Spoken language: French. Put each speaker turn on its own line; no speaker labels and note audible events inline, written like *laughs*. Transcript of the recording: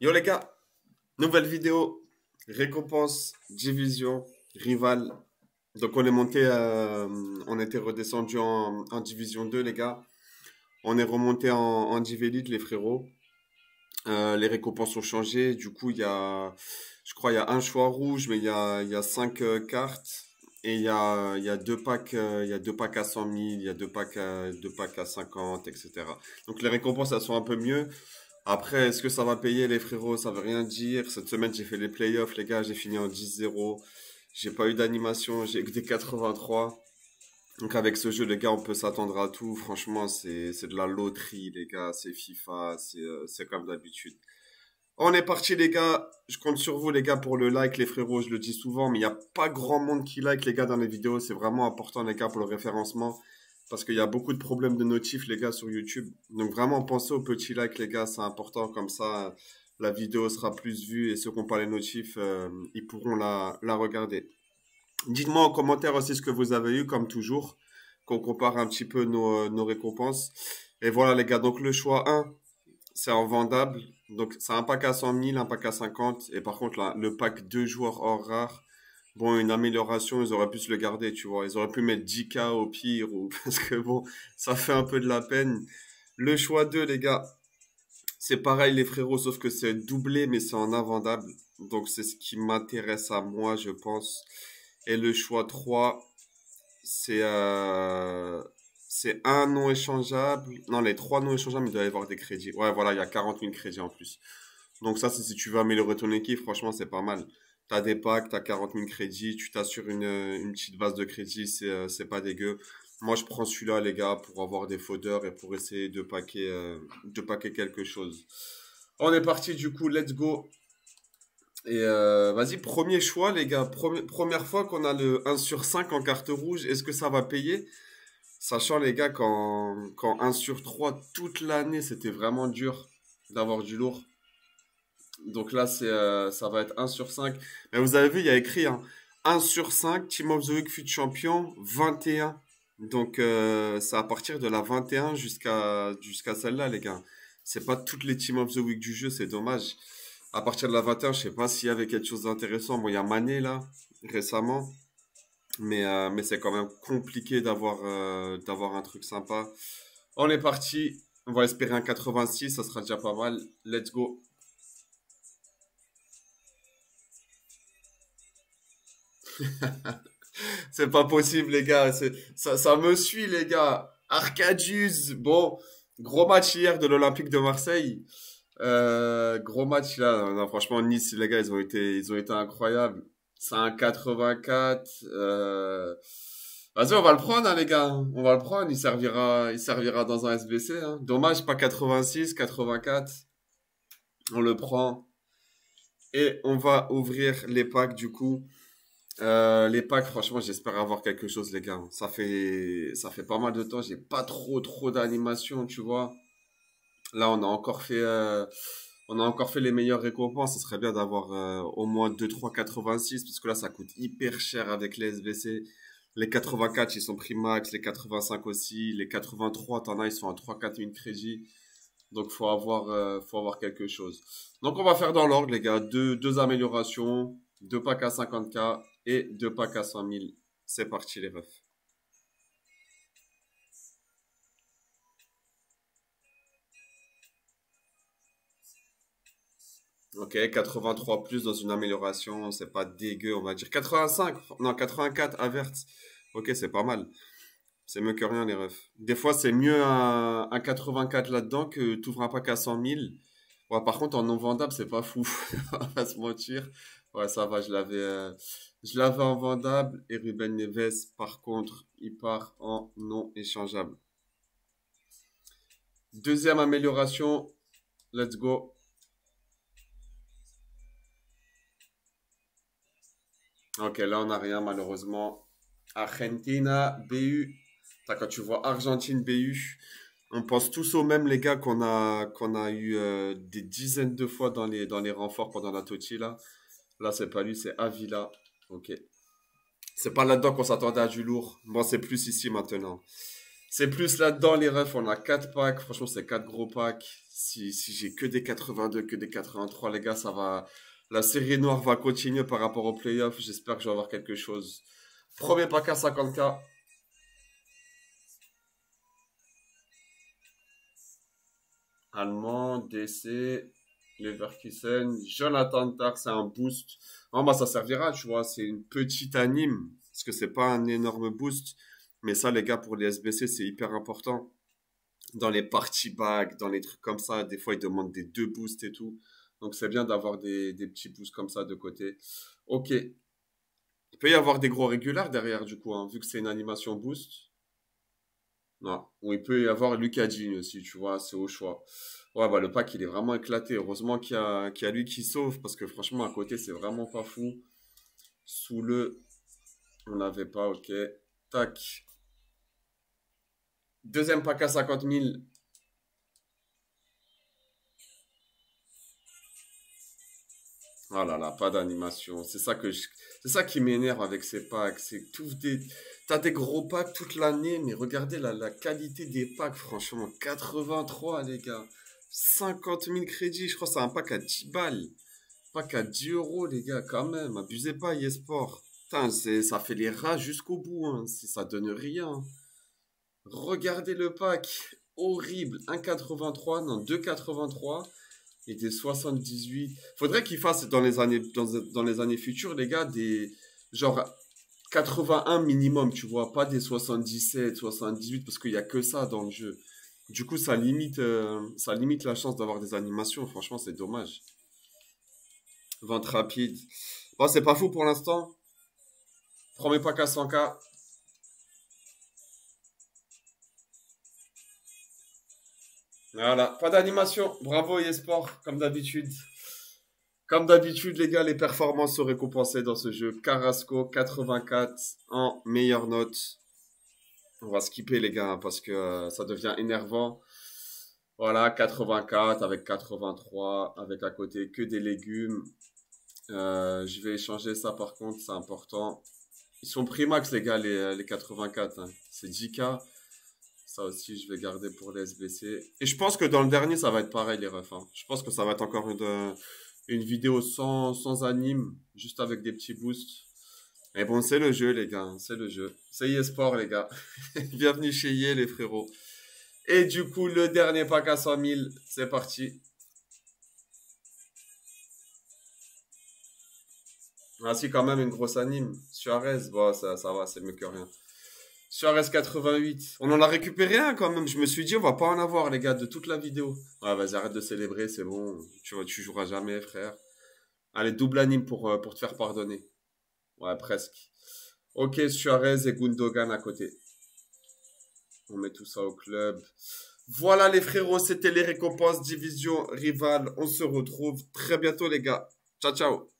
Yo les gars, nouvelle vidéo, récompense, division, rival. Donc on est monté, euh, on était redescendu en, division 2 les gars. On est remonté en, en les frérots. Euh, les récompenses ont changé. Du coup il y a, je crois il y a un choix rouge, mais il y a, il y a cinq euh, cartes. Et il y a, il y a deux packs, il y a deux packs à 100 000, il y a deux packs à, deux packs à 50, etc. Donc les récompenses elles sont un peu mieux. Après, est-ce que ça va payer les frérots? Ça veut rien dire. Cette semaine, j'ai fait les playoffs, les gars. J'ai fini en 10-0. J'ai pas eu d'animation. J'ai que des 83. Donc avec ce jeu, les gars, on peut s'attendre à tout. Franchement, c'est, de la loterie, les gars. C'est FIFA. Euh, c'est comme d'habitude. On est parti, les gars. Je compte sur vous, les gars, pour le like, les frérots. Je le dis souvent, mais il n'y a pas grand monde qui like, les gars, dans les vidéos. C'est vraiment important, les gars, pour le référencement. Parce qu'il y a beaucoup de problèmes de notifs, les gars, sur YouTube. Donc vraiment, pensez au petit like, les gars, c'est important. Comme ça, la vidéo sera plus vue et ceux qui n'ont pas les notifs, euh, ils pourront la, la regarder. Dites-moi en commentaire aussi ce que vous avez eu, comme toujours, qu'on compare un petit peu nos, nos récompenses. Et voilà, les gars, donc le choix 1, c'est en vendable. Donc c'est un pack à 100 000, un pack à 50. Et par contre, là, le pack 2 joueurs hors rare, Bon, une amélioration, ils auraient pu se le garder, tu vois. Ils auraient pu mettre 10K au pire, ou *laughs* parce que bon, ça fait un peu de la peine. Le choix 2, les gars, c'est pareil, les frérots, sauf que c'est doublé, mais c'est en invendable. Donc, c'est ce qui m'intéresse à moi, je pense. Et le choix 3, c'est euh, c'est un non échangeable. Non, les trois non échangeables, il doit y avoir des crédits. Ouais, voilà, il y a 40 000 crédits en plus. Donc ça, c'est si tu veux améliorer ton équipe, franchement, c'est pas mal. T'as des packs, t'as 40 000 crédits, tu t'assures une, une petite base de crédit, c'est euh, c'est pas dégueu. Moi, je prends celui-là, les gars, pour avoir des faudeurs et pour essayer de paquer, euh, de paquer quelque chose. On est parti, du coup, let's go. Et euh, vas-y, premier choix, les gars. Premi- première fois qu'on a le un sur 5 en carte rouge, est-ce que ça va payer? Sachant, les gars, qu'en qu'en un sur 3 toute l'année, c'était vraiment dur d'avoir du lourd. Donc là, euh, ça va être un sur 5. Mais vous avez vu, il y a écrit hein, 1 sur 5, Team of the Week fut champion, 21. Donc euh, c'est à partir de la 21 jusqu'à jusqu'à celle-là, les gars. C'est pas toutes les Team of the Week du jeu, c'est dommage. À partir de la 21, je sais pas s'il y avait quelque chose d'intéressant. Bon, il y a Mané là, récemment. Mais, euh, mais c'est quand même compliqué d'avoir euh, d'avoir un truc sympa. On est parti. On va espérer un 86, ça sera déjà pas mal. Let's go. *laughs* C'est pas possible, les gars. Ça, ça me suit, les gars. Arcadius. Bon, gros match hier de l'Olympique de Marseille. Euh, gros match là. Franchement, Nice, les gars, ils ont été, ils ont été incroyables. C'est un 84. Euh... Vas-y, on va le prendre, hein, les gars. On va le prendre. Il servira, il servira dans un SBC. Hein. Dommage, pas 86, 84. On le prend. Et on va ouvrir les packs, du coup. Euh, les packs, franchement, j'espère avoir quelque chose, les gars. Ça fait, ça fait pas mal de temps. J'ai pas trop, trop d'animation, tu vois. Là, on a encore fait, euh, on a encore fait les meilleures récompenses. Ce serait bien d'avoir euh, au moins 2, 3, 86, parce que là, ça coûte hyper cher avec les SBC. Les 84, ils sont prix max. Les 85 aussi. Les 83, t'en as, ils sont à 3, 4 000 crédits. Donc, faut avoir, faut avoir quelque chose. Donc, on va faire dans l'ordre, les gars. Deux, deux améliorations, deux packs à 50K et deux packs à 100 000. C'est parti, les refs. Ok, 83 plus dans une amélioration, c'est pas dégueu, on va dire. 85, non, 84, Avert. Ok, c'est pas mal. C'est mieux que rien, les refs. Des fois, c'est mieux un, un 84 là-dedans que t'ouvres un pack à 100 000. Ouais, par contre, en non vendable, c'est pas fou. *laughs* On va se mentir. Ouais, ça va, je l'avais, euh, je l'avais en vendable. Et Ruben Neves, par contre, il part en non échangeable. Deuxième amélioration. Let's go. Ok, là, on n'a rien, malheureusement. Argentina, BU. Quand tu vois Argentine, BU, on pense tous aux mêmes, les gars, qu'on a, qu'on a eu euh, des dizaines de fois dans les, dans les renforts pendant la Totti, là. Là, c'est pas lui, c'est Avila. Ok. C'est pas là-dedans qu'on s'attendait à du lourd. Bon, c'est plus ici maintenant. C'est plus là-dedans, les refs. On a 4 packs. Franchement, c'est 4 gros packs. Si, si j'ai que des 82, que des 83, les gars, ça va. La série noire va continuer par rapport au playoff. J'espère que je vais avoir quelque chose. Premier pack à 50k. Allemand, DC, Leverkusen, Jonathan Tart, c'est un boost. En bah, ça servira, tu vois, c'est une petite anime, parce que c'est pas un énorme boost. Mais ça, les gars, pour les SBC, c'est hyper important. Dans les party bags, dans les trucs comme ça, des fois, ils demandent des deux boosts et tout. Donc, c'est bien d'avoir des, petits boosts comme ça de côté. Ok. Il peut y avoir des gros régulaires derrière, du coup, hein, vu que c'est une animation boost. Non. Il peut y avoir Lucadine aussi, tu vois, c'est au choix. Ouais, bah le pack, il est vraiment éclaté. Heureusement qu'il y a, qu'il y a lui qui sauve, parce que franchement, à côté, c'est vraiment pas fou. Sous le, on n'avait pas, ok. Tac. Deuxième pack à 50 000. Oh là là, pas d'animation. C'est ça que c'est ça qui m'énerve avec ces packs. C'est des, t'as des gros packs toute l'année, mais regardez la, la qualité des packs, franchement. 83, les gars. 50 000 crédits, je crois que c'est un pack à 10 balles. Pack à 10 euros, les gars, quand même. Abusez pas, eSport. Putain, c'est, ça fait les rats jusqu'au bout, hein. Ça donne rien. Regardez le pack. Horrible. 1,83, non, 2,83 et des 78. Faudrait qu'ils fassent dans les années, dans, dans, les années futures, les gars, des, genre, 81 minimum, tu vois, pas des 77, 78, parce qu'il y a que ça dans le jeu. Du coup, ça limite, euh, ça limite la chance d'avoir des animations. Franchement, c'est dommage. Vente rapide. Bon, c'est pas fou pour l'instant. Premier pack à 100k. Voilà, pas d'animation. Bravo eSport, comme d'habitude. Comme d'habitude, les gars, les performances sont récompensées dans ce jeu. Carrasco, 84 en meilleure note. On va skipper, les gars, parce que euh, ça devient énervant. Voilà, 84 avec 83, avec à côté que des légumes. Euh, je vais échanger ça, par contre, c'est important. Ils sont max les gars, les, les 84. Hein. C'est 10K. Ça aussi, je vais garder pour les SBC. Et je pense que dans le dernier, ça va être pareil, les refs. Hein. Je pense que ça va être encore une, une vidéo sans, sans anime, juste avec des petits boosts. Mais bon, c'est le jeu, les gars. Hein. C'est le jeu. C'est eSport, les gars. *laughs* Bienvenue chez Yé, les frérots. Et du coup, le dernier pack à 100 000, c'est parti. Ah si, quand même, une grosse anime. Suarez, bon, ça, ça va, c'est mieux que rien. Suarez 88. On en a récupéré un quand même. Je me suis dit, on va pas en avoir, les gars, de toute la vidéo. Ouais, vas-y, arrête de célébrer, c'est bon. Tu, tu joueras jamais, frère. Allez, double anime pour, euh, te faire pardonner. Ouais, presque. Ok, Suarez et Gundogan à côté. On met tout ça au club. Voilà les frérots, c'était les récompenses division rivale. On se retrouve très bientôt les gars. Ciao, ciao.